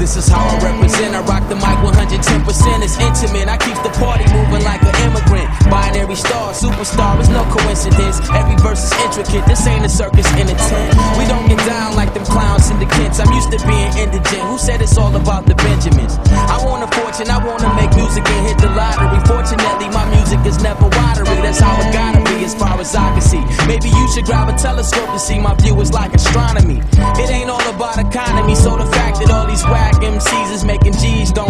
This is how I represent. I rock the mic 110%. It's intimate. I keep the party moving like an immigrant. Binary star, superstar. It's no coincidence. Every verse is intricate. This ain't a circus in a tent. We don't get down like them clowns in the Kents. I'm used to being indigent. Who said it's all about the Benjamins? I want a fortune. I wanna make music and hit the lottery. Fortunately, my music is never watery. That's how it gotta be as far as I can see. Maybe you should grab a telescope to see my view like astronomy. Economy, so the fact that all these whack MCs is making G's don't